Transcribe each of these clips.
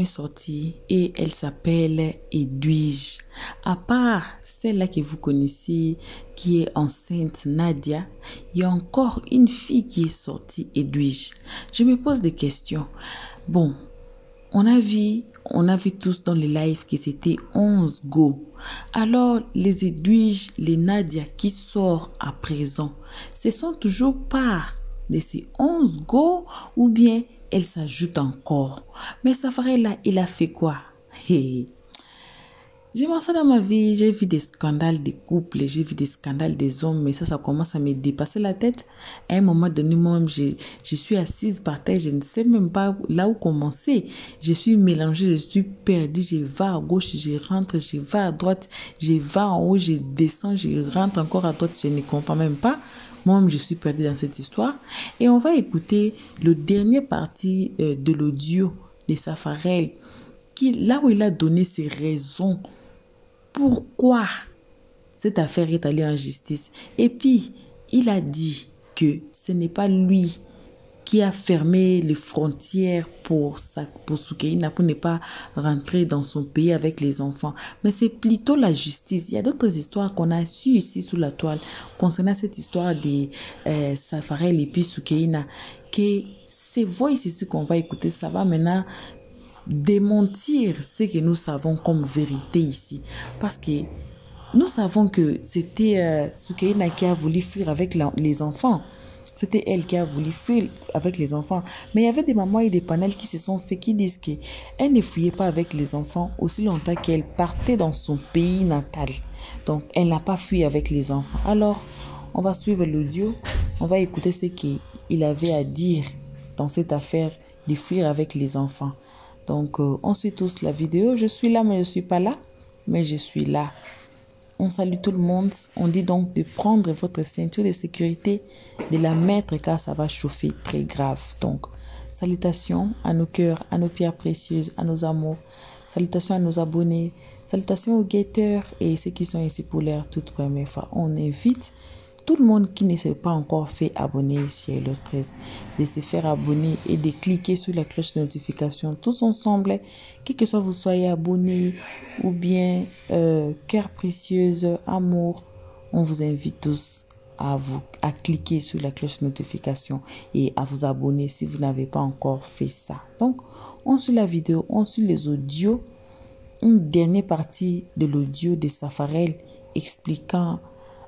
est sortie et elle s'appelle Edwige. À part celle-là que vous connaissez, qui est enceinte, Nadia, il y a encore une fille qui est sortie, Edwige. Je me pose des questions. Bon, on a vu, on a vu tous dans les lives que c'était 11 go. Alors, les Edwige, les Nadia qui sortent à présent, ce sont toujours part de ces 11 go ou bien elle s'ajoute encore. Mais Safarel là, il a fait quoi? Hey. J'ai ça dans ma vie, j'ai vu des scandales des couples, j'ai vu des scandales des hommes, mais ça, ça commence à me dépasser la tête. À un moment donné, moi-même, je, je suis assise par terre, je ne sais même pas là où commencer. Je suis mélangée, je suis perdue, je vais à gauche, je rentre, je vais à droite, je vais en haut, je descends, je rentre encore à droite, je ne comprends même pas. Moi-même, je suis perdue dans cette histoire. Et on va écouter le dernier parti euh, de l'audio de Safarel, qui, là où il a donné ses raisons, pourquoi cette affaire est allée en justice. Et puis, il a dit que ce n'est pas lui qui a fermé les frontières pour, sa, pour ne pas rentrer dans son pays avec les enfants. Mais c'est plutôt la justice. Il y a d'autres histoires qu'on a su ici sous la toile concernant cette histoire de euh, Safarel et puis Soukeina, que ces voix ici qu'on va écouter, ça va maintenant démentir ce que nous savons comme vérité ici. Parce que nous savons que c'était euh, qui a voulu fuir avec les enfants. C'était elle qui a voulu fuir avec les enfants. Mais il y avait des mamans et des panels qui se sont fait, qui disent qu'elle ne fuyait pas avec les enfants aussi longtemps qu'elle partait dans son pays natal. Donc, elle n'a pas fui avec les enfants. Alors, on va suivre l'audio. On va écouter ce qu'il avait à dire dans cette affaire de fuir avec les enfants. Donc, euh, on suit tous la vidéo. Je suis là, mais je ne suis pas là. Mais je suis là. On salue tout le monde. On dit donc de prendre votre ceinture de sécurité, de la mettre car ça va chauffer très grave. Donc, salutations à nos cœurs, à nos pierres précieuses, à nos amours. Salutations à nos abonnés. Salutations aux guetteurs et ceux qui sont ici pour leur toute première fois. On invite tout le monde qui ne s'est pas encore fait abonner ici à Hello Stress, de se faire abonner et de cliquer sur la cloche de notification tous ensemble, qui que soit vous soyez abonné ou bien euh, cœur précieuse, amour, on vous invite tous à vous à cliquer sur la cloche de notification et à vous abonner si vous n'avez pas encore fait ça. Donc, on suit la vidéo, on suit les audios, une dernière partie de l'audio de Safarel expliquant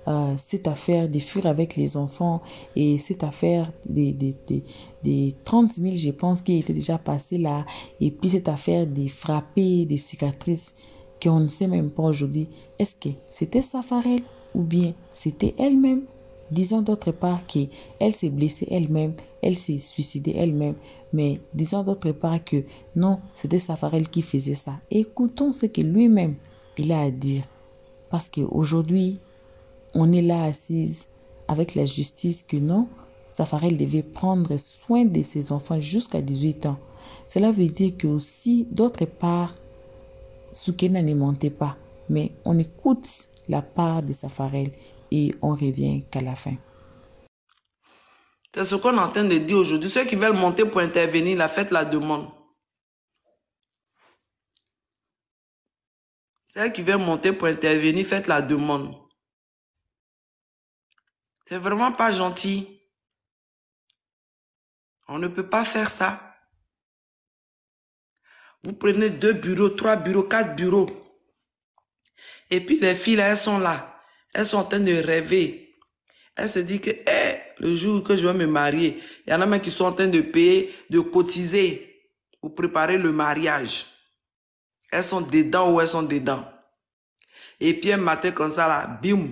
euh, cette affaire de fuir avec les enfants et cette affaire des, des, des, des 30 000, je pense, qui était déjà passé là, et puis cette affaire des frappés, des cicatrices, qu'on ne sait même pas aujourd'hui, est-ce que c'était Safarel ou bien c'était elle-même? Disons d'autre part qu'elle s'est blessée elle-même, elle, s'est suicidée elle-même, mais disons d'autre part que non, c'était Safarel qui faisait ça. Écoutons ce que lui-même il a à dire. Parce qu'aujourd'hui, on est là assise avec la justice que non, Safarel devait prendre soin de ses enfants jusqu'à 18 ans. Cela veut dire que aussi, d'autre part, Soukena ne montait pas. Mais on écoute la part de Safarel et on revient qu'à la fin. C'est ce qu'on est en train de dire aujourd'hui. Ceux qui veulent monter pour intervenir, la faites la demande. Ceux qui veulent monter pour intervenir, faites la demande. C'est vraiment pas gentil. On ne peut pas faire ça. Vous prenez deux bureaux, trois bureaux, quatre bureaux. Et puis les filles, elles sont là. Elles sont en train de rêver. Elles se disent que eh, le jour que je vais me marier, il y en a même qui sont en train de payer, de cotiser pour préparer le mariage. Elles sont dedans ou elles sont dedans. Et puis un matin comme ça, là, bim,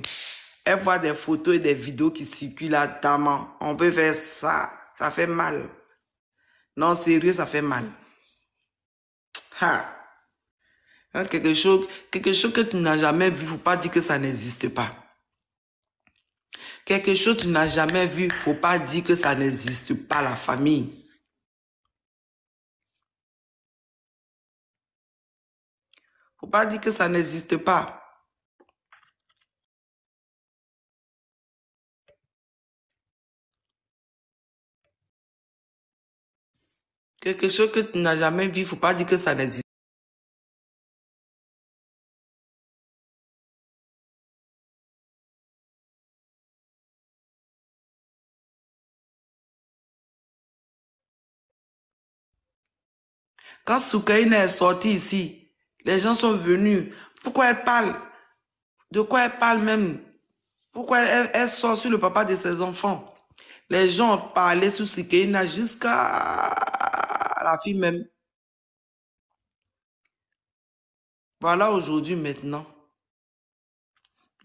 elle voit des photos et des vidéos qui circulent là-dedans. On peut faire ça. Ça fait mal. Non, sérieux, ça fait mal. Ha. Hein, quelque chose, quelque chose que tu n'as jamais vu, faut pas dire que ça n'existe pas. Quelque chose que tu n'as jamais vu, faut pas dire que ça n'existe pas, la famille. Faut pas dire que ça n'existe pas. Quelque chose que tu n'as jamais vu, il ne faut pas dire que ça n'existe. Quand Soukaina est sortie ici, les gens sont venus. Pourquoi elle parle? De quoi elle parle même? Pourquoi elle, sort sur le papa de ses enfants? Les gens parlaient sur Soukaina jusqu'à la fille même. Voilà aujourd'hui maintenant.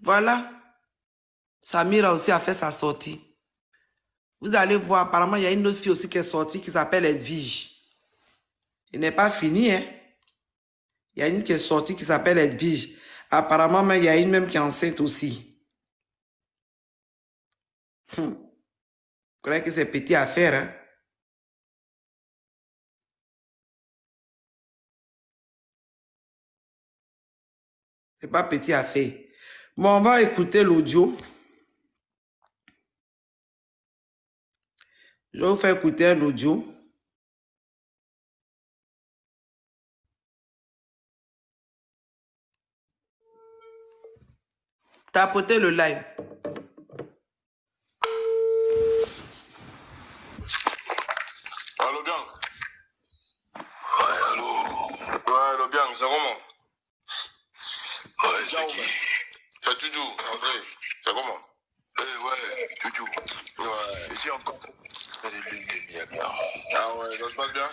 Voilà. Samira aussi a fait sa sortie. Vous allez voir, apparemment, il y a une autre fille aussi qui est sortie qui s'appelle Edwige. Il n'est pas fini, hein. Il y a une qui est sortie qui s'appelle Edwige. Apparemment, il y a une même qui est enceinte aussi. Hum. Crois que c'est petit à faire, hein. C'est pas petit à faire. Bon, on va écouter l'audio. Je vais vous faire écouter l'audio. Tapotez le live. Allô, bien. Ouais, allô. Ouais, allô, bien, c'est comment Ouais, c'est Tuju, André. C'est comment Eh ouais, Tuju. Ouais. Ici encore. C'est des lunes de. Ah ouais, ça se passe bien?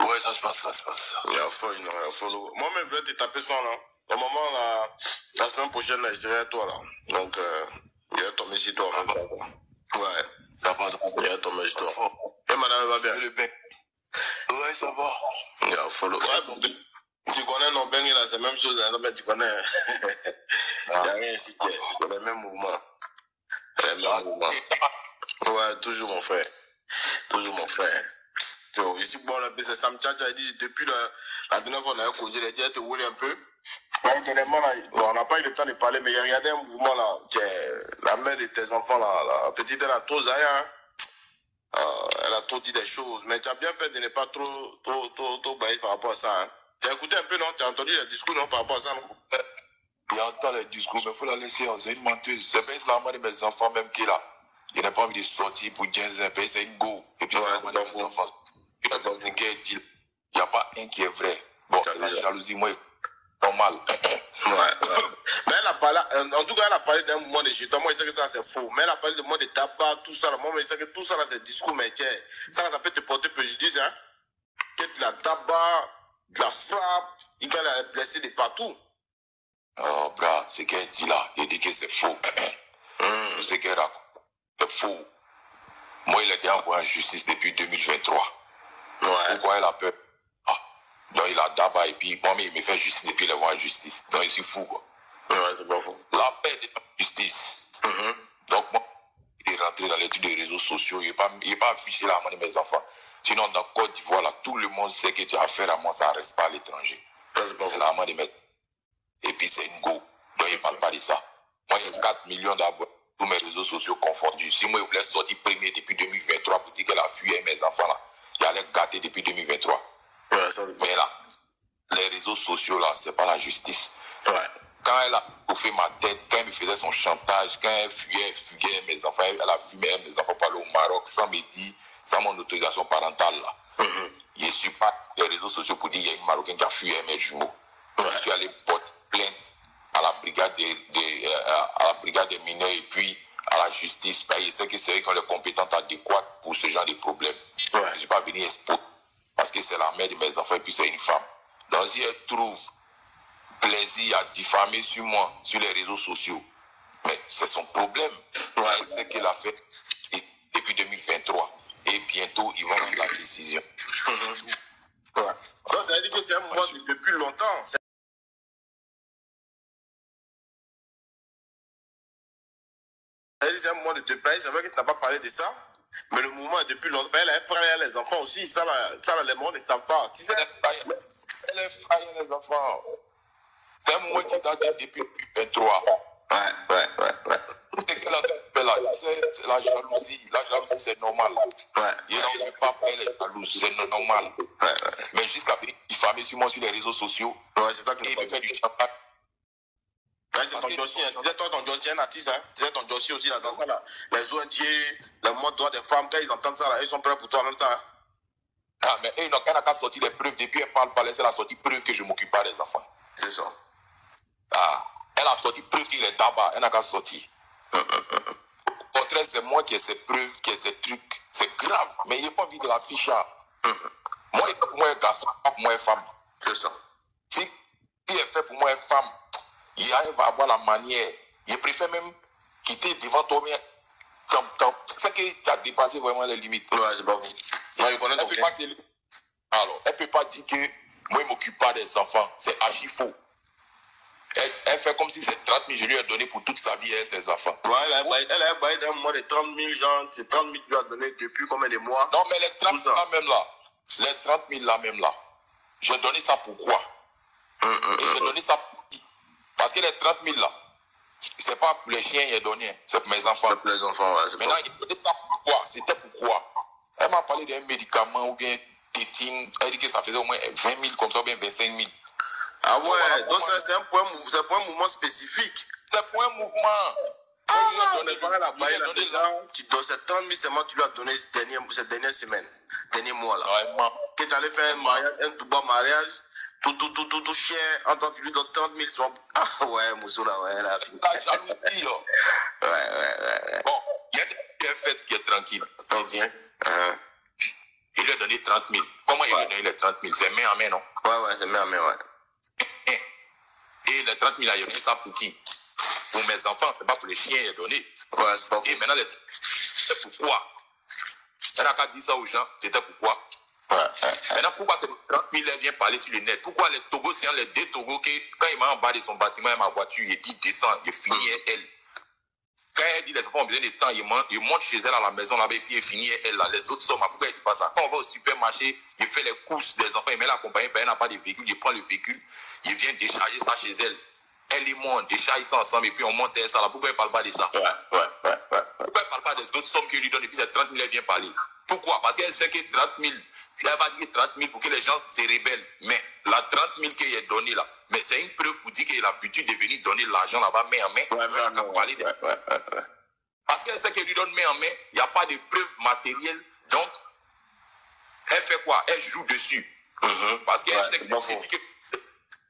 Ouais, ça se passe, ça se passe. Il y a folle, il y a folle. Moi-même, je vais te taper ça, là. Au moment, là, la semaine prochaine, là, je serai à toi, là. Donc, euh, il va tomber sur toi. Ah, Ouais. Il va tomber sur toi. Et madame, elle va bien le. Ouais, ça va. Il y a folle. Ouais, donc, tu connais non ben là, c'est la même chose, hein, mais tu connais. Il n'y a rien ici, c'est le même mouvement. C'est le même mouvement. Ouais, toujours mon frère. Toujours mon frère. Tu vois, ici, bon, là, c'est Sam Tchatcha, dit, depuis la, la dernière fois, on a causé, il a dit, elle te roule un peu. Ouais, dernièrement, là, bon, on n'a pas eu le temps de parler, mais il y a regardé un mouvement, là, qui est la mère de tes enfants, là, la petite, elle a trop zaï, hein. Euh, elle a trop dit des choses, mais tu as bien fait de ne pas trop, trop, trop, trop bailler par rapport à ça, hein. Tu as écouté un peu, non? Tu as entendu les discours, non, par rapport à ça, non? Il entend les discours, mais il faut la laisser, c'est une menteuse. C'est bien la maman de mes enfants même qui est là. Il n'a pas envie de sortir pour 15 ans, c'est une go. Et puis, Ouais, c'est la maman de mes enfants. Il n'y a pas un qui est vrai. Bon, c'est la jalousie, moi, normal. Ouais, ouais. Mais elle a parlé, en tout cas, elle a parlé d'un mouvement de jeton. Moi, je sais que ça, c'est faux. Mais elle a parlé de mouvement de tabac, tout ça. là. Moi, je sais que tout ça, c'est discours, mais tiens, ça, là, ça peut te porter préjudice, hein. Que de la tabac, de la frappe, il peut la blesser de partout. Oh, bras, ce qu'elle dit là, il dit que c'est faux. Tout ce qu'elle raconte, c'est faux. Moi, il a été envoyé en justice depuis 2023. Ouais. Pourquoi elle a peur? Ah. Donc, il a d'abord, et puis, moi, mais il me fait justice, et puis il en justice. Donc, il s'est fou, quoi. Ouais, c'est pas faux. La paix de la justice. Mhm. Donc, moi, il est rentré dans l'étude des réseaux sociaux. Il n'est pas, il est pas affiché main de mes enfants. Sinon, dans Côte d'Ivoire, là, tout le monde sait que tu as affaire à moi, ça ne reste pas à l'étranger. C'est la main de mes Et puis, c'est une go. Donc, il ne parle pas de ça. Moi, j'ai 4 millions d'abonnés, tous mes réseaux sociaux confondus. Si moi, je voulais sortir premier depuis 2023 pour dire qu'elle a fui mes enfants, là, il allait gâter depuis 2023. Ouais, ça, c'est pas Mais là, les réseaux sociaux, là, c'est pas la justice. Ouais. Quand elle a bouffé ma tête, quand elle me faisait son chantage, quand elle fuyait, fuguait mes enfants, elle a fumé mes enfants par aller au Maroc sans me dire, sans mon autorisation parentale, là. Je ne suis pas sur les réseaux sociaux pour dire qu'il y a une Marocaine qui a fui mes jumeaux. Je suis allé porter plainte à la brigade des, des, euh, à la brigade des mineurs et puis à la justice. Ben, je sais que c'est eux qui ont les compétences adéquates pour ce genre de problème. Je ne suis pas venu exposer parce que c'est la mère de mes enfants et puis c'est une femme. Donc si elle trouve plaisir à diffamer sur moi, sur les réseaux sociaux, mais c'est son problème. Elle sait qu'elle a fait depuis 2023. Et bientôt, ils vont prendre la décision. Donc, ça veut dire que c'est un mouvement de- depuis longtemps. C'est- Ça veut dire que c'est un mouvement de deux pays. C'est vrai que tu n'as pas parlé de ça. Mais le mouvement est depuis longtemps. Elle a un frère, elle a les enfants aussi. Ça, là, ça les morts ne savent pas. Tu sais, Elle est faillie, les enfants. C'est un mouvement qui date depuis 2023. Ouais, ouais, ouais, ouais. A fait là, tu sais, c'est la jalousie. La jalousie, c'est normal. Ouais. Il n'en fait pas, elle est jalouse, c'est normal. Ouais, ouais. Mais jusqu'à diffamer sur moi sur les réseaux sociaux Ouais, c'est ça que et nous me faire du champagne. Ouais, c'est ton que- Joshi, hein. Disais, toi, ton Joshi, un artiste, hein. Disais, ton Joshi aussi, là, dans ça, là. Les ONG, les mots droits des femmes, quand ils entendent ça, là, ils sont prêts pour toi en même temps, hein. Ah, mais eux, qu'à sortir les preuves. Depuis, elle parle pas, laisser la sortie preuve que je m'occupe pas des enfants. C'est ça. Ah, elle a sorti preuve qu'il est tabac, elle n'a qu'à sortir. Au contraire, c'est moi qui ai ces preuves, qui ai ces trucs. C'est grave, mais il n'a pas envie de l'afficher. Moi, il est pour moi un garçon, pas pour moi une femme. C'est ça. Si il est fait pour moi une femme, il arrive à avoir la manière. Il préfère même quitter devant toi, mais c'est que tu as dépassé vraiment les limites. Ouais, c'est pas vous. Non, connais Elle peut pas Alors, elle peut pas dire que moi, je m'occupe pas des enfants. C'est archi faux. Elle, elle fait comme si c'est 30 000 je lui ai donné pour toute sa vie et ses enfants. Ouais, elle a baillé- elle a d'un mois de 30 000 gens. C'est 30 000 que tu as donné depuis combien de mois? Non, mais les 30 Tout 000 ça. là même là, les 30 000 là même là, j'ai donné ça pourquoi Hum, hum, Et j'ai hum. donné ça pour qui? Parce que les 30 000 là, c'est pas pour les chiens qu'il a donné, c'est pour mes enfants. C'est pour les enfants, ouais, Maintenant, il a donné ça pourquoi C'était pourquoi Elle m'a parlé d'un médicament ou bien tétine. Elle dit que ça faisait au moins 20 000 comme ça ou bien 25 000. Ah Voilà, ouais, donc ça, c'est un point, c'est pour un mouvement spécifique. C'est pour un mouvement. Ah, lui on donné pas là, lui là, donné déjà. Tu donnes ces 30 000 seulement, tu lui as donné cette dernière, cette dernière semaine, dernier mois là. Vraiment. Que tu allais faire un mariage, un tout bas mariage, tout, tout, tout, tout, tout cher, en tant que tu lui donnes 30 000 francs. Ah ouais, Moussou là, ouais, a fini. La jalousie, là. Ouais, ouais, ouais, ouais. Bon, il y a des fêtes qui est tranquille. On dit, hein? Il lui a donné 30 000. Comment il lui a donné les 30 000 C'est main en main, non? Ouais, ouais, c'est bien, mais ouais. Et les 30 000, il a donné ça pour qui? Pour mes enfants, c'est pas pour les chiens, a donné. Ouais, pas. Et maintenant, les... c'est pourquoi Elle n'a qu'à dire ça aux gens, c'était pourquoi Ouais, ouais. Maintenant, pourquoi ces 30 000 elle vient parler sur le net? Pourquoi les Togo, c'est les deux Togo que quand il m'a en bas de son bâtiment et ma voiture, il dit descend, il finit et elle. Quand elle dit les enfants ont besoin de temps, il monte, il monte chez elle à la maison là-bas et puis il finit elle là. Les autres sommes, pourquoi il dit pas ça Quand on va au supermarché, il fait les courses des enfants, il met la compagnie, elle n'a pas de véhicule, il prend le véhicule, il vient décharger ça chez elle. Elle et moi, on décharge ça ensemble et puis on monte ça là. Pourquoi il ne parle pas de ça? Ouais, ouais, ouais, pourquoi elle ne parle pas des autres sommes qu'il lui donne et puis c'est 30 000, elle vient parler? Pourquoi? Parce qu'elle sait que 30 000, elle va dire 30 000 pour que les gens se rebellent. Mais la 30 000 qu'il a donné là, mais c'est une preuve pour dire qu'il a l'habitude de venir donner l'argent là-bas main en main. Ouais, ouais, de- ouais. Parce qu'elle sait qu'elle lui donne main en main, il n'y a pas de preuve matérielle. Donc, elle fait quoi? Elle joue dessus. Mhm. Parce qu'elle sait que, dit que-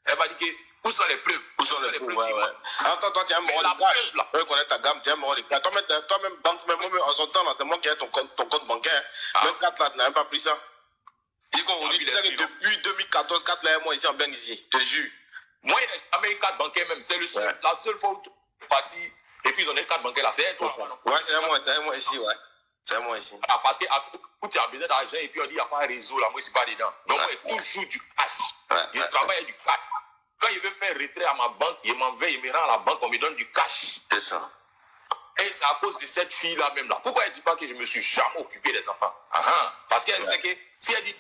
Elle va dire que, où sont les preuves Où sont les preuves. Attends, toi, tu es un mort la de cash. Eux connaissent ta gamme, tu es un mort de cash. Toi-même, banque, même, en son temps, c'est moi qui ai ton compte, ton compte bancaire. Ah. Même 4 là, tu n'as même pas pris ça. Dis qu'on dit, que les depuis 2014, 4 là, et moi, ici, en Beng, ici. Je te jure. Moi, il n'a jamais eu carte bancaire même. C'est le seul- Ouais. la seule fois où tu es parti et puis ils ont une carte bancaire là. C'est toi. Ouais, c'est moi, c'est moi ici, ouais. C'est moi ici. Ah, parce que tu as besoin d'argent et puis on dit qu'il n'y a pas un réseau là, moi je suis pas dedans. Donc moi, il toujours du cash. Il ouais, travaille du cash. Quand il veut faire retrait à ma banque, il m'envoie, il me rend à la banque, on me donne du cash. C'est ça. Et c'est à cause de cette fille-là même là. Pourquoi elle dit pas que je me suis jamais occupé des enfants Ah, ah. Parce qu'elle sait que si elle dit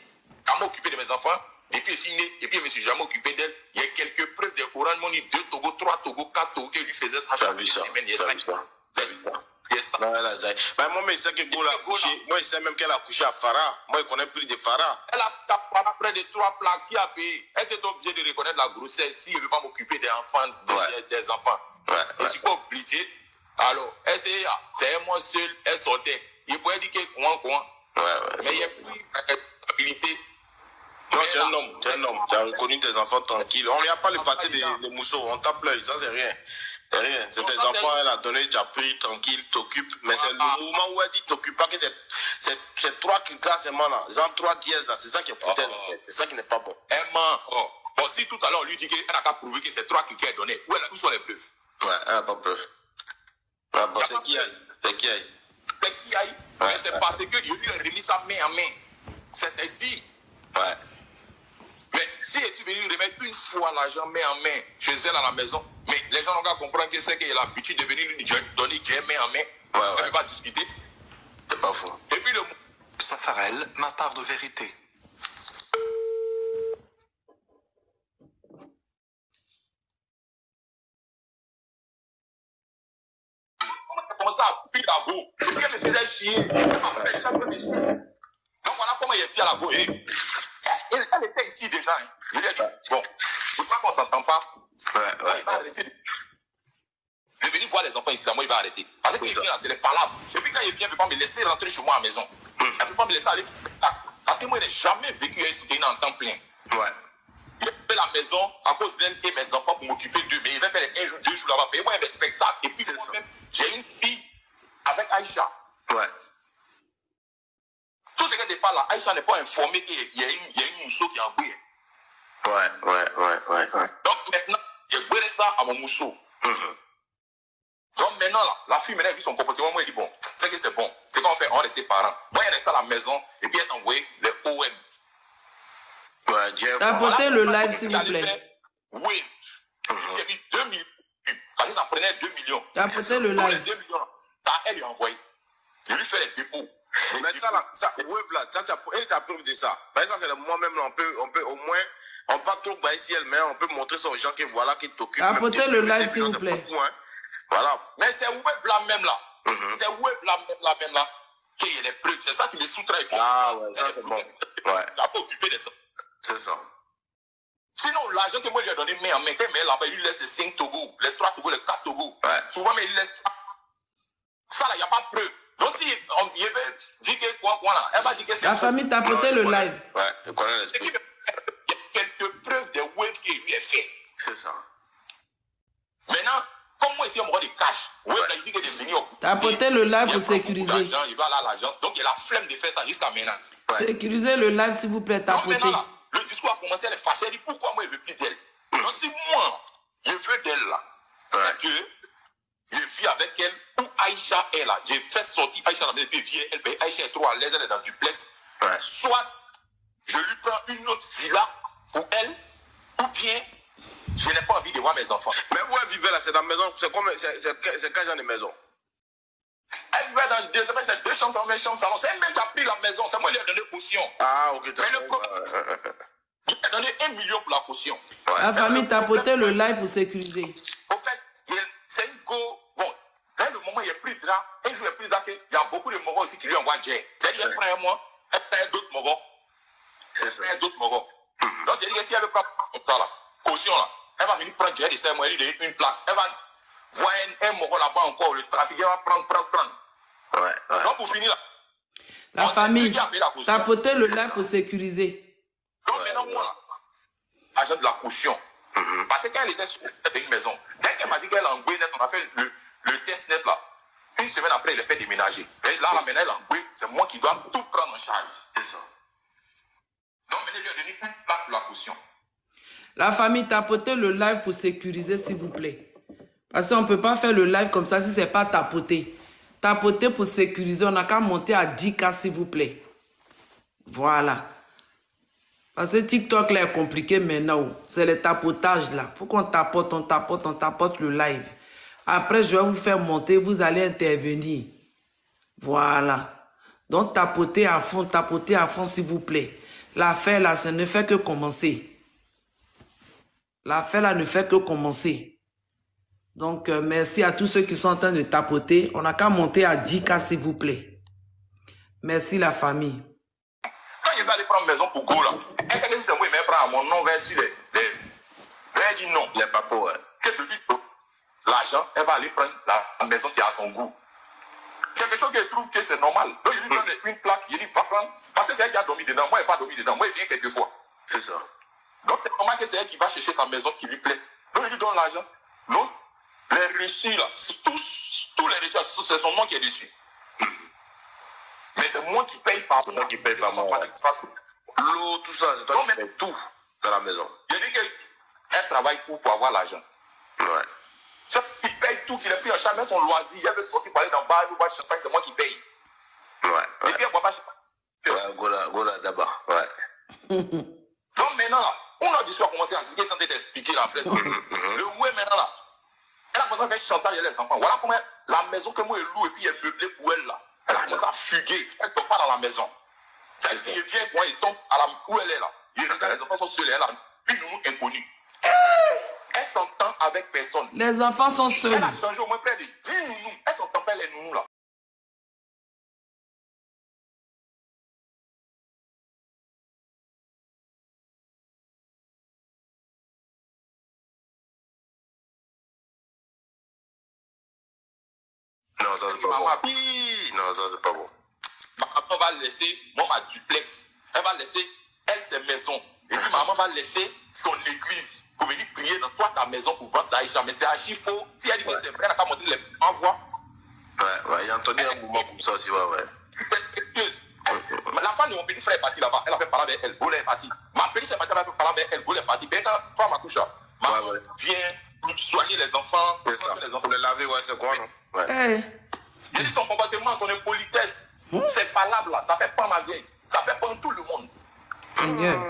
jamais occupé de mes enfants, depuis que je suis né, et puis je me suis jamais occupé d'elle, il y a quelques preuves des courants de mon deux Togo, trois Togo, quatre Togo qui lui faisaient ça chaque semaine. Il y a as Non, elle a zaï. Moi, mais sait que Gola a couché. Moi, il sait même qu'elle a couché à Farah. Moi, il connaît plus de Farah. Elle a tapé près de trois plaques qui a payé? Elle s'est obligée de reconnaître la grossesse si elle ne veut pas m'occuper des enfants, des, Ouais. des enfants. Ouais, Je ne ouais. suis pas obligé. Alors, elle s'est, c'est moi seul, elle sortait. Il pouvait dire que coin, coin. Ouais, ouais. Mais il n'y a plus de responsabilité. Non, tu es un homme, tu es un homme. Tu as reconnu tes enfants tranquilles. On lui a pas le passé des, des mousseaux. On tape l'œil, ça c'est rien. C'est rien. C'est tes enfants, elle a donné, tu as pris tranquille, t'occupes. Mais c'est le Ah. moment où elle dit t'occupes pas que c'est, trois clicas seulement là. Genre trois dièses là. C'est ça qui est putain. Oh. C'est ça qui n'est pas bon. Elle ment. Oh. Bon, si tout à l'heure on lui dit qu'elle n'a qu'à prouver que c'est trois qui qu'elle donné, où, elle- où sont les preuves? Ouais, elle n'a pas preuve. Ouais, bon, a c'est qui aille. C'est qui aille. C'est qui aille. Ouais, Mais c'est ouais. parce que je lui ai remis sa main en main. C'est dit. Ouais. Mais si je suis venu remettre une fois l'argent main en main chez elle à la maison, mais les gens n'ont qu'à comprendre que c'est qu'elle a l'habitude de venir lui donner Dieu main en main. Ouais, Elle ouais. ne va pas discuter. C'est pas faux. Et puis le Safarel, ma part de vérité. commencé à puis la go. C'est ce qu'elle me faisait chier. Elle m'appelle chaque fois. Donc voilà comment il est dit à la go. Et, elle, elle était ici déjà. Hein. Je lui ai dit, bon, je crois qu'on s'entend pas. Ouais, Il ouais. va arrêter. de- Je vais venir voir les enfants ici, là, moi il va arrêter. Parce qu'il vient là, c'est les palabres. Et puis quand il vient, il ne peut pas me laisser rentrer chez moi à la maison. Il ne peut pas me laisser aller faire le spectacle. Parce que moi, je n'ai jamais vécu ici en temps plein. Ouais. Il fait la maison à cause d'elle et mes enfants pour m'occuper d'eux. Mais il va faire un jour, deux jours là-bas. Payez-moi un spectacle. Et puis C'est ça. moi-même, j'ai une fille avec Aïcha. Ouais. Tout ce qui n'est pas là, Aïcha n'est pas informée qu'il y a une, il y a une mousseau qui est en. Ouais, ouais, ouais, ouais, ouais. Donc maintenant, j'ai brûlé ça à mon mousseau. Mhm. Donc maintenant, là, la fille, maintenant, elle a vu son comportement. Moi, elle dit, bon, c'est que c'est bon. C'est qu'on fait, on laisse ses parents. Moi, elle reste à la maison et puis elle a envoyé les OM. Ouais. Tapotez le live, s'il vous plaît. Wave. Il a mis 2 millions. Parce que ça prenait 2 millions. Tapotez le Tous les live. 2 millions, là, ça, elle lui a envoyé. Je lui fais les dépôts. Mais ça, là, ça, wave là, ça, tu as, et tu as preuve de ça. Mais ça, c'est le moi-même, là, on peut, on peut au moins, on pas trop bailler ciel, mais on peut montrer ça aux gens qui voilà, qui t'occupent. Même le live, s'il vous plaît. hein. Voilà. Mais c'est Wave là même là. Mhm. C'est Wave là même là même là. Qu'il y a les preuves. C'est ça qui les sous-traite. Ah ouais, ça, c'est bon. Ouais. N'a pas occupé des hommes. C'est ça. Sinon, l'argent que moi lui ai donné main en main, met là-bas, il lui laisse les 5 Togo, les 3 Togo, les 4 Togo. Ouais. Souvent, mais il laisse pas. Ça là, il n'y a pas de preuve. Donc si on il veut dire que quoi, quoi là, elle va dire que c'est La famille, tapotez Non, le je connais. live. Ouais, je connais l'esprit. qu'il y a quelques preuves des waves qui lui est fait. C'est ça. Maintenant, comme moi ici, on me rend des cash. Wave là, il dit qu'il est venu au Tapotez le live Il pour sécuriser. d'argent, Il va aller à l'agence. Donc il a la flemme de faire ça jusqu'à maintenant. Ouais. Sécurisez le live, s'il vous plaît. Donc Tapotez. maintenant, là, le discours a commencé à les fâcher. Elle dit pourquoi moi, il ne veut plus d'elle? Donc si moi, je veux d'elle là, Ouais. c'est que je vis avec elle Aïcha est là. J'ai fait sortir Aïcha dans mes pieds. Elle, Aïcha est trop à l'aise, elle est dans le duplex. Ouais. Soit je lui prends une autre villa pour elle, ou bien je n'ai pas envie de voir mes enfants. Mais où elle vivait là, c'est dans la maison, c'est comme, c'est, c'est, c'est quel genre de maison? Elle vivait dans deux, c'est deux chambres, salon, une chambre, salon. C'est elle même qui a pris la maison. C'est moi qui lui ai donné caution. Ah, ok, Mais le d'accord. pro- Ouais, ouais, ouais, Je lui ai donné un million pour la caution. ouais. La famille, tapotez le live pour sécuriser. Au fait, il- c'est une go. Bon, dans le moment où il a plus drap, un jour il a plus drap, il y a beaucoup de mogos aussi qui lui envoient Jay. C'est-à-dire, elle prend un mois, elle prend d'autres mogos, C'est elle ça. prend d'autres mogos. Donc, c'est-à-dire que si elle veut prendre ça là, caution là, elle va venir prendre Jay de 5 mois, elle lui une plaque. Elle va voir un, un mogo là-bas encore, le trafic, elle va prendre, prendre, prendre. Ouais, ouais. Donc, pour finir là, La on famille, tapotez le ça. pour sécuriser. Donc maintenant, moi, là, agent de la caution. Parce que quand elle était sur une maison, dès qu'elle m'a dit qu'elle est en Gué net, on a fait le, le test net là. Une semaine après, elle est fait déménager. Et là, là, maintenant, elle est en Gué, c'est moi qui dois tout prendre en charge. C'est ça. Donc maintenant, lui a donné une plaque pour la caution. La famille, tapotez le live pour sécuriser, s'il vous plaît. Parce qu'on ne peut pas faire le live comme ça si ce n'est pas tapoté. Tapoter pour sécuriser, on n'a qu'à monter à 10K, s'il vous plaît. Voilà. Parce que TikTok là est compliqué maintenant. C'est le tapotage là. faut qu'on tapote, on tapote, on tapote le live. Après, je vais vous faire monter, vous allez intervenir. Voilà. Donc, tapotez à fond, tapotez à fond, s'il vous plaît. L'affaire là, ça ne fait que commencer. L'affaire là ne fait que commencer. Donc, euh, merci à tous ceux qui sont en train de tapoter. On n'a qu'à monter à 10K, s'il vous plaît. Merci la famille. Quand je vais aller prendre maison pour Go là, est-ce que c'est moi, il me mon nom, elle dit non. Les papos, ouais. Que depuis l'argent, elle va aller prendre la maison qui a son goût. Quelque chose qu'elle trouve que c'est normal. Donc, il lui donne une plaque, il dit va prendre. Parce que c'est elle qui a dormi dedans. Moi, elle n'a pas dormi dedans. Moi, elle vient quelquefois. C'est ça. Donc, c'est normal que c'est elle qui va chercher sa maison qui lui plaît. Donc, il lui donne l'argent. Non, les reçus là, c'est tous, tous les reçus, c'est son nom qui est dessus. Mais c'est moi qui paye par C'est moi qui paye par de- L'eau, tout ça, c'est toi qui fais tout dans la maison. Je dis qu'elle travaille pour, pour avoir l'argent. Ouais. Il tout, qu'il a pris en charge, même son loisir. Elle veut sortir pour aller dans le bar, il champagne, c'est moi qui paye. Ouais, Et ouais. puis, elle boit pas champagne. Ouais, Gola, Gola d'abord. Ouais. Donc maintenant, là, on a du soir commencé à expliquer sans t'expliquer la fraise. Le ouais maintenant là, elle a commencé à faire chantage les enfants. Voilà comment la maison que moi je loue et puis elle est meublée pour elle là. Elle a commencé à fuguer. Elle ne tombe pas dans la maison. Ça veut dire qu'il vient elle, il tombe à la, où elle est là. Il regarde les enfants sont seuls, elle là. Une nounou inconnue. Elle s'entend avec personne. Les enfants sont seuls. Elle a changé au moins près de 10 nounous. Elle s'entend pas les nounous là. Non, ça c'est pas bon. Non, ça c'est pas bon. Maman va laisser, moi ma duplex. Elle va laisser, elle, ses maisons. Et puis maman va laisser son église maison, pour vendre ta Aïcha. Mais c'est archi faux. Si elle dit que c'est vrai, elle n'a qu'à montrer les envois. Ouais, ouais, il y a entendu un mouvement comme ça aussi, ouais, ouais. Respectueuse. Mais La femme de mon petit frère est partie là-bas. Elle a fait parler avec elle. Boule est partie. Ma petite sœur est partie, elle a fait parler avec elle. Boule est partie. Mais quand femme accouche là, maman Ouais, ouais. vient soigner les enfants. C'est ça. soigner les enfants. Pour les laver, ouais, c'est quoi, non? Ouais. Eh, J'ai dit son comportement, son impolitesse. C'est palable là. Ça fait pas ma vieille. Ça fait pas tout le monde. Hmm.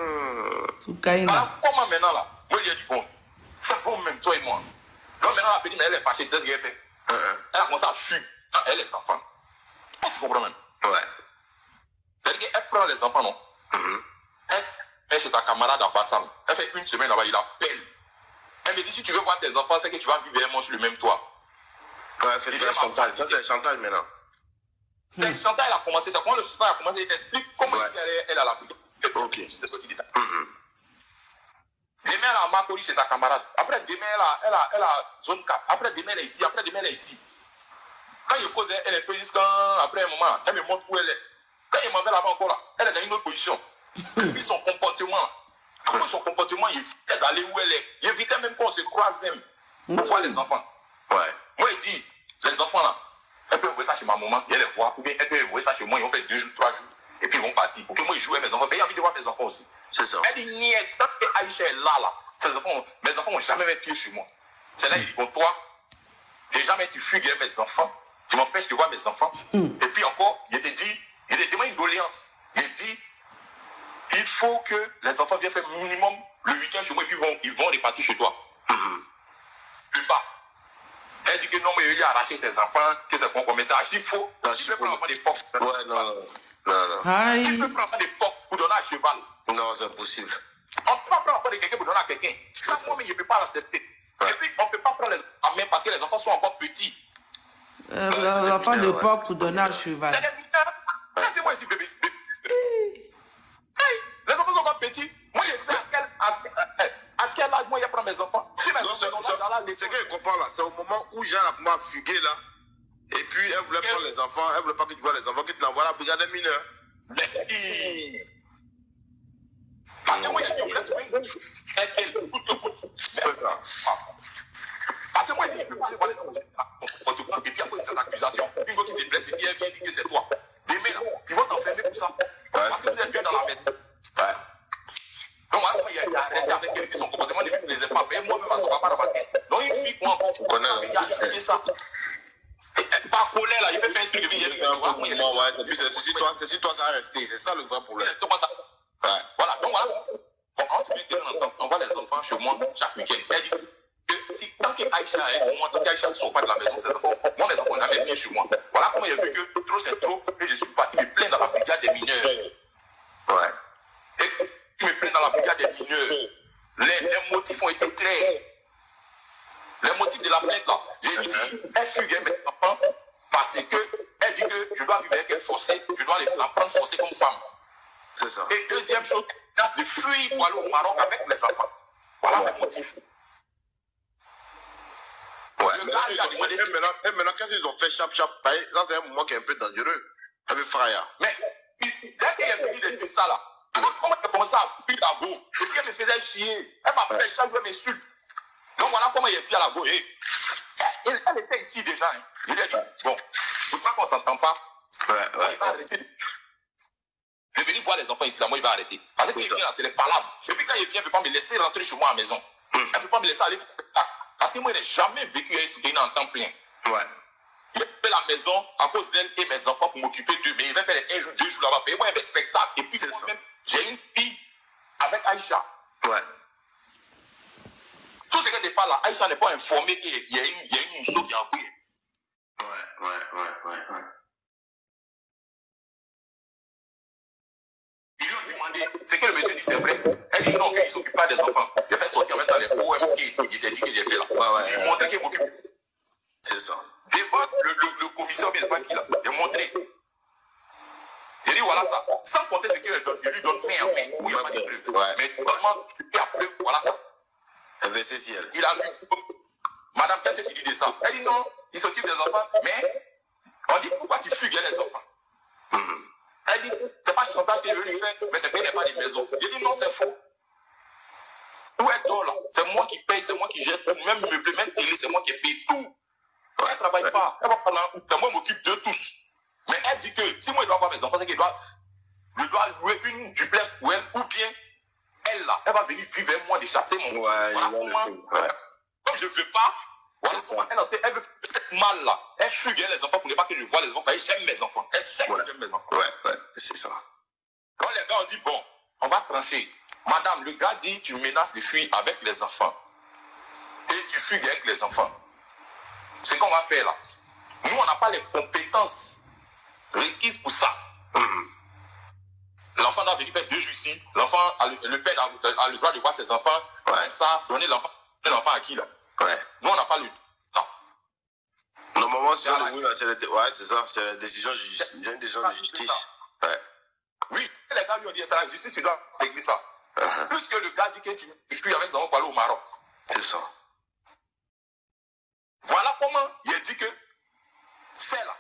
Soukaina. Voilà comment maintenant là? Moi, il a dit bon, c'est bon même toi et moi. Donc maintenant la petite, mais elle est fâchée. Tu sais ce qu'elle fait? Hein. Elle a commencé à fuir. Elle est enfant. Ah, tu comprends même? Ouais. C'est-à-dire qu'elle prend les enfants, non? Mhm. Elle est chez sa camarade à Bassam. Elle fait une semaine là-bas, il appelle. Elle me dit si tu veux voir tes enfants, c'est que tu vas vivre moi sur le même toit. Ouais, c'est un chantage. Ça, c'est un chantage maintenant. Le chantage, elle a commencé. C'est quand le chantage a commencé, il t'explique comment Ouais. elle, est- elle a la Ok. C'est ce qu'il dit. Demain, elle a Makori chez sa camarade. Après, demain, elle a, elle a, elle a zone 4. Après, demain, elle est ici. Après, demain, elle est ici. Quand je pose, elle est peu jusqu'à après un moment, elle me montre où elle est. Quand il m'envoie là-bas encore là, elle est dans une autre position. Et puis son comportement, là. Après son comportement, il évitait d'aller où elle est. Il évitait même qu'on se croise même pour voir les enfants. Ouais. Moi, il dit, les enfants là, elle peut envoyer ça chez ma maman, elle les voit, ou bien elle peut envoyer ça chez moi, ils vont faire deux jours, trois jours, et puis ils vont partir. Pour que moi, je joue avec mes enfants. Mais il a envie de voir mes enfants aussi. C'est ça. Elle dit, niet, tant que Aïcha est là, là, ses enfants, mes enfants vont jamais mettre pied chez moi. C'est là, il dit, bon, toi, et jamais tu fugues mes enfants, tu m'empêches de voir mes enfants. Et puis encore, il te dit, il te demande une doléance. Il dit, il faut que les enfants viennent faire minimum le week-end chez moi, et puis ils vont, ils vont repartir chez toi. Mhm. Plus bas. Elle dit que non, mais il a arraché ses enfants, que c'est quoi, mais c'est archi faux. Tu peux. Ouais, non, non. Non, non. Tu Aïe. peux prendre l'enfant d'époque pour donner à cheval? Non, c'est impossible. On ne peut pas prendre l'enfant de quelqu'un pour donner à quelqu'un. Ça, moi, mais je ne peux pas l'accepter. Ouais. Et puis, on ne peut pas prendre les à main parce que les enfants sont encore petits. Euh, des L'enfant mineurs, d'époque ouais. pour donner un cheval. Les ça, c'est moi ici, bébé. Hey, les enfants sont encore petits. Moi, je sais à quel, à, à- à quel âge moi, je prends mes enfants. Si mes Non, enfants sont d'école, que je comprends là. C'est au moment où Jean a commencé à fuguer là. Et puis, elle voulait prendre les enfants. Elle voulait pas que tu vois les enfants, que tu l'envoies à la brigade des mineurs. Parce que moi, il y a dit, on voulait trouver une coûte que coûte C'est ça. Parce que moi, je ne peux pas aller voir les enfants. Et puis après, cette accusation, une fois elle vient dire que c'est toi. Demain, là, ils vont t'enfermer pour ça. Parce que vous êtes bien dans la merde. Ouais. Donc, il y a, il y a arrêté avec elle, son comportement ne me plaisait pas. Mais moi-même, ça ne va pas dans ma tête. Donc, une fille, moi, encore, il y a ça. Par colère, là, il peut faire un truc, et puis il y a C'est ouais. C'est plus- c'est si toi, c'est si toi, ça a resté. C'est ça le vrai problème. Ça. Voilà, donc voilà. Bon, entre les deux, on voit les enfants chez moi chaque week-end. Elle dit que si, tant que Aïcha est, moi, tant qu'Aïcha sort pas de la maison, ses enfants, moi, mes enfants jamais bien chez moi. Voilà comment il a vu que trop c'est trop, et je suis parti me plaindre dans la brigade des mineurs. Ouais. Et je me plains dans la brigade des mineurs. Les, les motifs ont été clairs. Les motifs de la plainte, là. J'ai dit, elle fuguait mes enfants? Parce que elle dit que je dois vivre avec elle forcée, je dois la prendre forcée comme femme. C'est ça. Et deuxième chose, menace de fuir pour aller au Maroc avec les enfants. Voilà le motif. Ouais. Le gars, il a demandé Et maintenant, et maintenant, qu'est-ce qu'ils ont fait? Chap chap pareil, Ça, c'est un moment qui est un peu dangereux. Avec Fraya. Mais dès qu'elle a fini de dire ça là, alors comment elle a commencé à fuir la go Et puis elle me faisait chier. Elle m'appelait jour, elle m'insulte. Donc voilà comment il a dit à la go. Hey, elle, elle était ici déjà. Hein. Je lui ai dit, bon, je crois qu'on s'entend pas. Ouais, Moi, il va arrêter. Vais venir voir les enfants ici, là, moi, il va arrêter. Parce qu'il vient là, c'est les palabres. Et puis quand il vient, il ne peut pas me laisser rentrer chez moi à la maison. Il ne peut pas me laisser aller faire spectacle. Parce que moi, je n'ai jamais vécu un soutien en temps plein. Ouais. Il fait la maison à cause d'elle et mes enfants pour m'occuper d'eux. Mais il va faire un jour, deux jours là-bas, payer moi un spectacle. Et puis ça. moi-même, j'ai une fille avec Aïcha. Ouais. Tout ce qu'elle parle là, Aïcha n'est pas informée qu'il y a une, il y a une mousseau qui est en. Ouais, ouais, ouais, ouais, ouais. Ils lui ont demandé, c'est que le monsieur dit c'est vrai. Elle dit non, qu'il ne s'occupe pas des enfants. J'ai fait sortir en même temps les poèmes qu'il était dit que j'ai fait là. Ouais, ouais. J'ai montré qu'il m'occupe. C'est ça. Devant le, le, le commissaire, mais c'est pas qui là. J'ai montré. J'ai dit voilà ça. Sans compter ce qu'il lui donne, il lui donne main en main. Où il n'y a pas de preuve. Ouais. Mais vraiment, tu fais la preuve, voilà ça. Il a vu. Madame, qu'est-ce que tu dis de ça? Elle dit non, il s'occupe des enfants, mais On dit pourquoi tu fugues les enfants? Mhm. Elle dit, c'est pas chantage que je veux lui faire, mais c'est qu'il a pas de maison. Je dis non, c'est faux. Où est là C'est moi qui paye, c'est moi qui jette, même meublé, même télé, c'est moi qui paye tout. Elle ne travaille pas, elle va pas là, moi je m'occupe de tous. Mais elle dit que si moi je dois avoir mes enfants, c'est qu'elle doit, je dois louer une duplex pour elle, ou bien elle là, elle va venir vivre avec moi de chasser mon. Ouais, voilà comment, ouais. comme je ne veux pas, voilà comment elle, elle veut cette mal là. Elle fugue les enfants pour ne pas que je vois les enfants. J'aime mes enfants. Elle sait que j'aime mes enfants. Ouais, ouais, c'est ça. Quand les gars ont dit, bon, on va trancher. Madame, le gars dit, tu menaces de fuir avec les enfants. Et tu fugues avec les enfants. Ce qu'on va faire là. Nous, on n'a pas les compétences requises pour ça. Mhm. L'enfant doit venir faire deux ici. L'enfant, le, père a, le droit de voir ses enfants. Ouais. Ça, donner l'enfant l'enfant à qui là? Ouais. Nous, on n'a pas le. Non. Normalement, c'est c'est la- ouais, c'est ça, c'est la décision, c'est une décision de justice. Ouais. Oui, les gars lui ont dit, c'est la justice, tu dois régler ça. Mhm. Puisque le gars dit que tu les enfants pour aller au Maroc. C'est ça. Voilà comment il a dit que celle-là,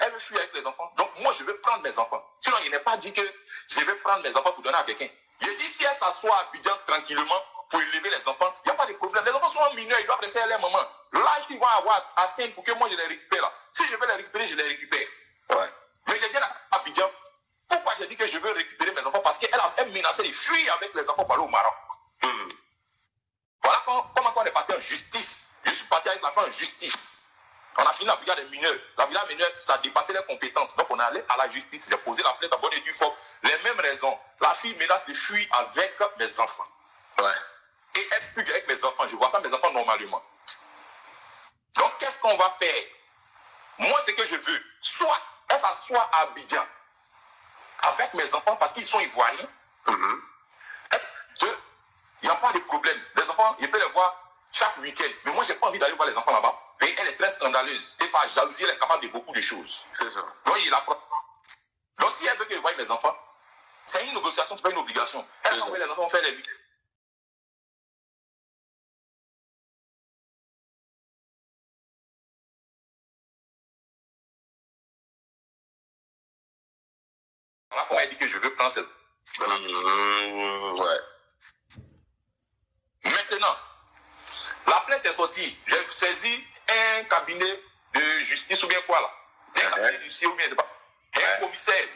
elle veut fuir avec les enfants. Donc moi, je vais prendre mes enfants. Sinon, il n'est pas dit que je vais prendre mes enfants pour donner à quelqu'un. Il dit si elle s'assoit à Abidjan tranquillement pour élever les enfants, il n'y a pas de problème. Les enfants sont mineurs, ils doivent rester à leur maman. L'âge qu'ils vont avoir atteint pour que moi je les récupère. Si je veux les récupérer, je les récupère. Ouais. Mais je viens à Abidjan. Pourquoi j'ai dit que je veux récupérer mes enfants? Parce qu'elle a menacé de fuir avec les enfants pour aller au Maroc. Mhm. Voilà comment, comment on est parti en justice. Je suis parti avec l'enfant en justice. On a fini la brigade des mineurs. La brigade des mineurs, ça a dépassé les compétences. Donc on est allé à la justice. J'ai posé la plainte à bonne et due forme. Les mêmes raisons. La fille menace de fuir avec mes enfants. Ouais. Et elle fuit avec mes enfants. Je ne vois pas mes enfants normalement. Donc qu'est-ce qu'on va faire? Moi, ce que je veux, soit elle s'assoit à Abidjan avec mes enfants parce qu'ils sont ivoiriens. Deux, il n'y a pas de problème. Les enfants, je peux les voir chaque week-end. Mais moi, je n'ai pas envie d'aller voir les enfants là-bas. Et elle est très scandaleuse. Et par jalousie, elle est capable de beaucoup de choses. C'est ça. Donc, il a... Donc si elle veut que je voie mes enfants, c'est une négociation, ce n'est pas une obligation. Elle C'est envoyer les enfants faire les week Voilà comment elle dit que je veux prendre cette... Mhm. Ouais. Maintenant, la plainte est sortie. J'ai saisi un cabinet de justice ou bien quoi là. Un Ouais. cabinet de justice ou bien c'est pas. Un Ouais. commissaire.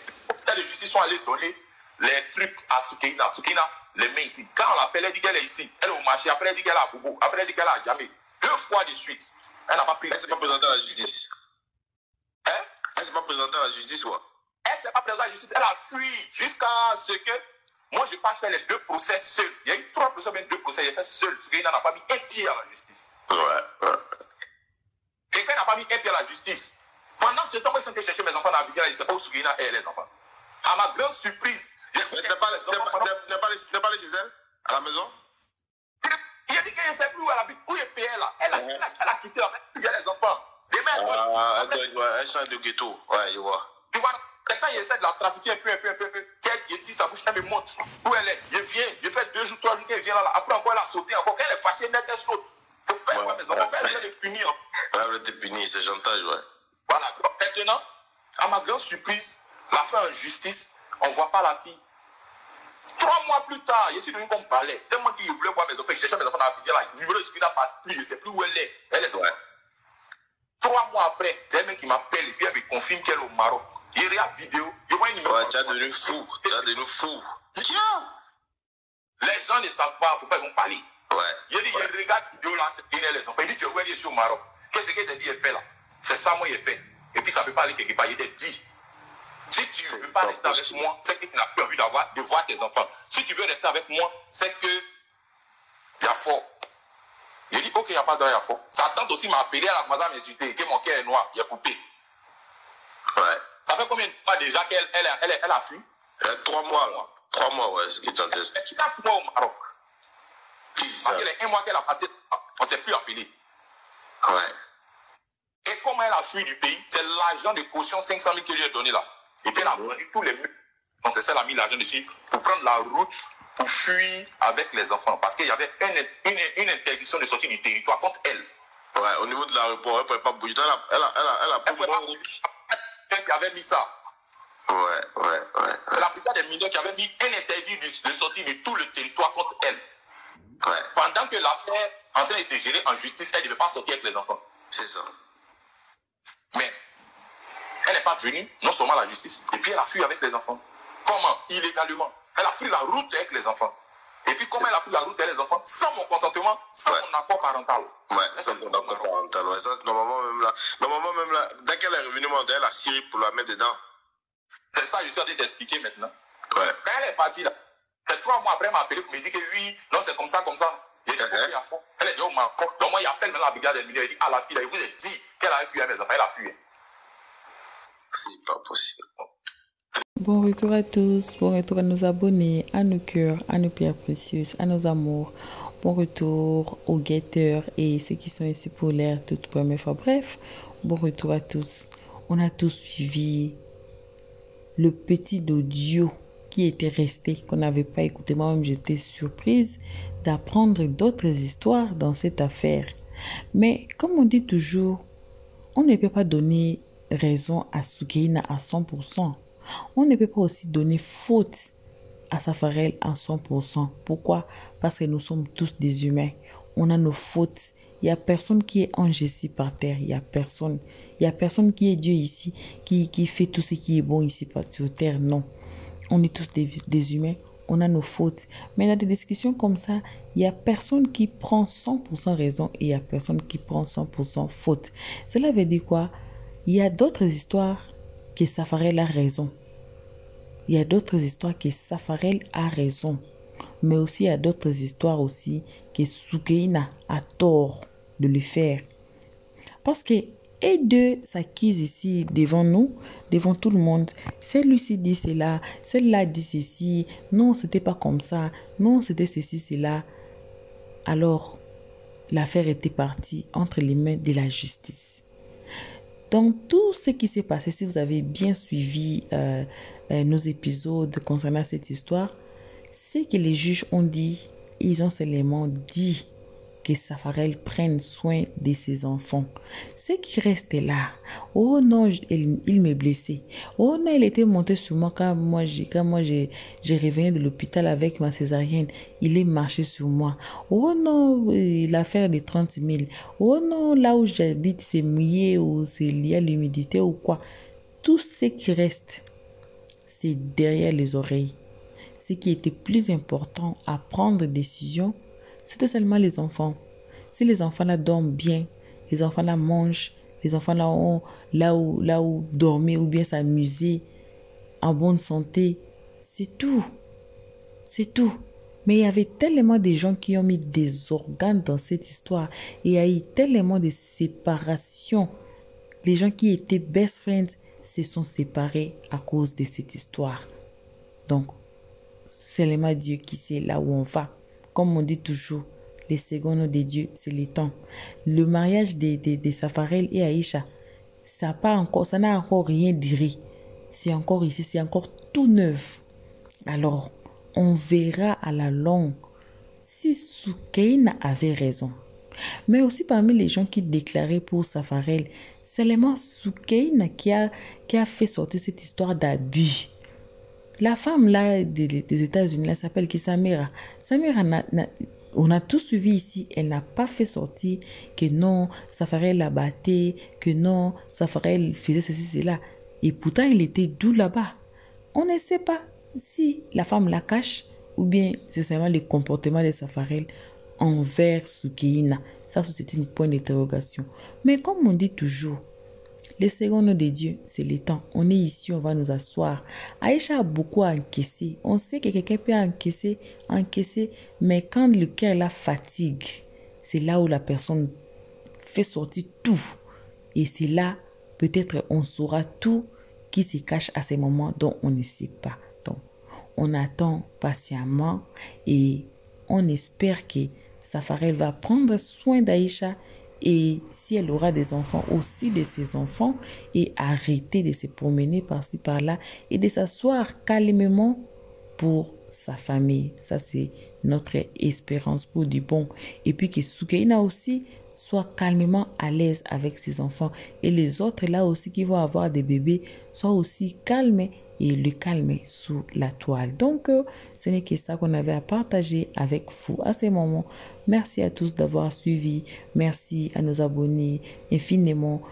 Les de justice sont allés donner les trucs à Soukeina. Soukeina les met ici. Quand on l'appelle, elle dit qu'elle est ici. Elle est au marché. Après, elle dit qu'elle est à Bobo. Après, elle dit qu'elle est à Djamé. Deux fois de suite. Elle n'a pas pris. Elle s'est pas présentée à la justice. Hein? Elle s'est pas présentée à la justice, ouais. Elle s'est pas présentée à la justice. Elle a fui jusqu'à ce que moi, je pas faire les deux procès seul. Il y a eu trois procès, mais deux procès. J'ai fait seul. Soukeina n'a pas mis un pied à la justice. Ouais. ouais. Il n'a pas mis un pied à la justice, pendant ce temps, suis allé chercher mes enfants dans Abidjan, il ne sait pas où Sougina est, les enfants. À ma grande surprise, je allé t'es pas, les pas, chez elle À la maison? Il a dit qu'il ne sait plus où elle habite, où est PL là? Elle a, elle a, elle a quitté la il y a les enfants. Demain, elle doit- Ah, elle change de ghetto. Ouais, je vois. tu vois, et quand il essaie de la trafiquer un peu, un peu, un peu, un peu, qu'elle dit sa bouche, elle me montre où elle est. Je viens, je fais deux jours, trois jours qu'elle vient là, là. Après encore, elle a sauté encore. Quand elle est fâchée, elle saute. Faut pas avoir mes enfants, vient les punir. Ouais, elle était punie, c'est chantage, ouais. Voilà. Donc, Maintenant, à ma grande surprise, la fin en justice, on ne voit pas la fille. Trois mois plus tard, je suis devenu comme balai. Tellement qu'il voulait voir mes enfants, il cherchait mes enfants dans la Abidjan, là. Le numéro de Skina passe plus, je ne sais plus où elle est. Elle est Ouais. Trois mois après, c'est elle-même qui m'appelle et puis elle me confirme qu'elle est au Maroc. Il regarde vidéo, je vois une numéro. Ouais, tu as devenu fou. Tu as devenu fou. Tiens! Les gens ne savent pas, il ne faut pas ils vont parler. Ouais. Il dit, il regarde vidéo là, c'est une enfants. Il dit, tu es où est ici au Maroc. Qu'est-ce qu'il t'a dit, elle fait là? C'est ça, moi, il fait. Et puis, ça ne peut pas aller quelque part. Il t'a dit, si tu ne veux pas rester avec moi, c'est que tu n'as plus envie d'avoir, de voir tes enfants. Si tu veux rester avec moi, c'est que il y a fort. Il dit, ok, il n'y a pas de il a fort. Sa tante aussi m'a appelé, à la madame insultée, que mon cœur est noir, il a coupé. Ouais. Ça fait combien de mois déjà qu'elle elle, a- elle, elle a fui? Euh, trois mois, là. Trois mois, ouais, ce qui est quatre mois au Maroc. Parce que les un mois qu'elle a passé, on ne s'est plus appelé. Ouais. Et comment elle a fui du pays C'est l'argent de caution 500 000 qu'elle lui a donné là. Et puis elle a vendu tous les meubles. Donc c'est ça, elle a mis l'argent dessus pour prendre la route pour fuir avec les enfants. Parce qu'il y avait une, une, une interdiction de sortie du territoire contre elle. Ouais, au niveau de l'aéroport, elle ne pouvait pas bouger. Elle a, elle a, elle a, elle a Elle pouvait pas bonne route. bouger. qui avait mis ça. Ouais, ouais, ouais. La plupart des mineurs qui avaient mis un interdit de, de sortir de tout le territoire contre elle. Ouais, Pendant que l'affaire en train de se gérer en justice, elle ne devait pas sortir avec les enfants. c'est ça. Mais elle n'est pas venue, non seulement à la justice, et puis elle a fui avec les enfants. Comment? Illégalement. Elle a pris la route avec les enfants. Et puis comment elle a pris la route avec les enfants Sans mon consentement, sans Ouais. mon accord parental. Ouais, ça, c'est d'accord parental. Ouais, ça, normalement, même là, normalement, même là, dès qu'elle est revenue, dirait la Syrie pour la mettre dedans. C'est ça je suis en train d'expliquer maintenant. Ouais. Quand elle est partie là, c'est trois mois après, elle m'a appelé pour me dire que oui, non, c'est comme ça, comme ça. Dit, Uh-huh. ok, à fond. Elle est dit, oh, ma Donc, moi, il appelle maintenant la brigade des mineurs. Il dit, ah, la fille, là, il vous a dit qu'elle avait fui avec mes enfants. Elle a fui. C'est pas possible. Bon retour à tous, bon retour à nos abonnés, à nos cœurs, à nos pierres précieuses, à nos amours. Bon retour aux guetteurs et ceux qui sont ici pour l'air toute première fois. Bref, bon retour à tous. On a tous suivi le petit audio qui était resté, qu'on n'avait pas écouté. Moi-même, j'étais surprise d'apprendre d'autres histoires dans cette affaire. Mais comme on dit toujours, on ne peut pas donner raison à Sukeina à 100%. On ne peut pas aussi donner faute à Safarel à 100%. Pourquoi? Parce que nous sommes tous des humains. On a nos fautes. Il n'y a personne qui est ange ici par terre. Il n'y a personne. Il n'y a personne qui est Dieu ici, qui, qui fait tout ce qui est bon ici par sur terre. Non. On est tous des, humains. On a nos fautes. Mais dans des discussions comme ça, il n'y a personne qui prend 100% raison et il n'y a personne qui prend 100% faute. Cela veut dire quoi? Il y a d'autres histoires que Safarel a raison. Il y a d'autres histoires que Safarel a raison. Mais aussi, il y a d'autres histoires aussi que Soukeina a tort de le faire. Parce que et deux s'accusent ici devant nous, devant tout le monde. Celui-ci dit cela, celle-là dit ceci. Non, c'était pas comme ça. Non, c'était ceci, cela. Alors, l'affaire était partie entre les mains de la justice. Dans tout ce qui s'est passé, si vous avez bien suivi euh, euh, nos épisodes concernant cette histoire, c'est que les juges ont dit, ils ont seulement dit que Safarel prenne soin de ses enfants. Ce qui reste là, oh non, il, il m'est blessé. Oh non, il était monté sur moi quand moi j'ai quand moi j'ai revenu de l'hôpital avec ma césarienne. Il est marché sur moi. Oh non, l'affaire des 30 000. Oh non, là où j'habite c'est mouillé ou c'est lié à l'humidité ou quoi. Tout ce qui reste, c'est derrière les oreilles. Ce qui était plus important à prendre des décisions, c'était seulement les enfants. Si les enfants là dorment bien, les enfants là mangent, les enfants là ont là où, là où dormir ou bien s'amuser en bonne santé, c'est tout. C'est tout. Mais il y avait tellement de gens qui ont mis des organes dans cette histoire. Il y a eu tellement de séparations. Les gens qui étaient best friends se sont séparés à cause de cette histoire. Donc, c'est seulement Dieu qui sait là où on va. Comme on dit toujours, les secondes de Dieu, c'est les temps. Le mariage de, de, de Safarel et Aïcha, ça pas encore, ça n'a encore rien diré. C'est encore ici, c'est encore tout neuf. Alors, on verra à la longue si Soukeina avait raison. Mais aussi parmi les gens qui déclaraient pour Safarel, c'est seulement Soukeina qui a, qui a fait sortir cette histoire d'abus. La femme là des, États-Unis, elle s'appelle qui? Samira. Samira, on a tout suivi ici. Elle n'a pas fait sortir que non, Safarel la battait, que non, Safarel faisait ceci, cela. Et pourtant, il était d'où là-bas. On ne sait pas si la femme la cache ou bien c'est seulement le comportement de Safarel envers Soukeina. Ça, c'est une point d'interrogation. Mais comme on dit toujours, les secondes de Dieu, c'est le temps. On est ici, on va nous asseoir. Aïcha a beaucoup encaissé. On sait que quelqu'un peut encaisser, encaisser, mais quand le cœur la fatigue, c'est là où la personne fait sortir tout. Et c'est là, peut-être, on saura tout qui se cache à ces moments dont on ne sait pas. Donc, on attend patiemment et on espère que Safarel va prendre soin d'Aïcha et si elle aura des enfants aussi de ses enfants et arrêter de se promener par-ci par-là et de s'asseoir calmement pour sa famille. Ça, c'est notre espérance pour du bon. Et puis que Soukeina aussi soit calmement à l'aise avec ses enfants. Et les autres là aussi qui vont avoir des bébés, soient aussi calmes et le calmer sous la toile. Donc, euh, ce n'est que ça qu'on avait à partager avec vous à ces moments. Merci à tous d'avoir suivi. Merci à nos abonnés infiniment.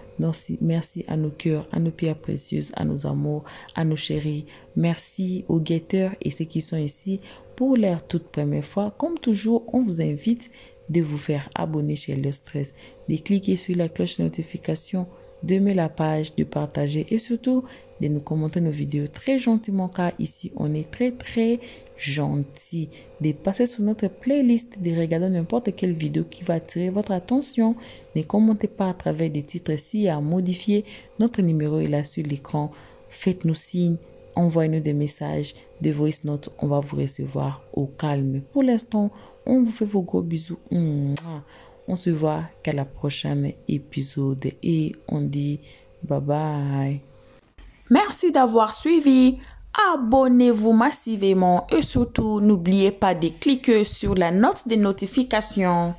Merci à nos cœurs, à nos pierres précieuses, à nos amours, à nos chéris. Merci aux guetteurs et ceux qui sont ici pour leur toute première fois. Comme toujours, on vous invite de vous faire abonner chez Le Stress, de cliquer sur la cloche de notification la page, de partager et surtout de nous commenter nos vidéos très gentiment car ici on est très très gentil. De passer sur notre playlist, de regarder n'importe quelle vidéo qui va attirer votre attention. Ne commentez pas à travers des titres si à modifier. Notre numéro est là sur l'écran. Faites-nous signe, envoyez-nous des messages, des voice notes, on va vous recevoir au calme. Pour l'instant, on vous fait vos gros bisous. On se voit qu'à la prochaine épisode et on dit bye bye. Merci d'avoir suivi. Abonnez-vous massivement et surtout n'oubliez pas de cliquer sur la note de notification.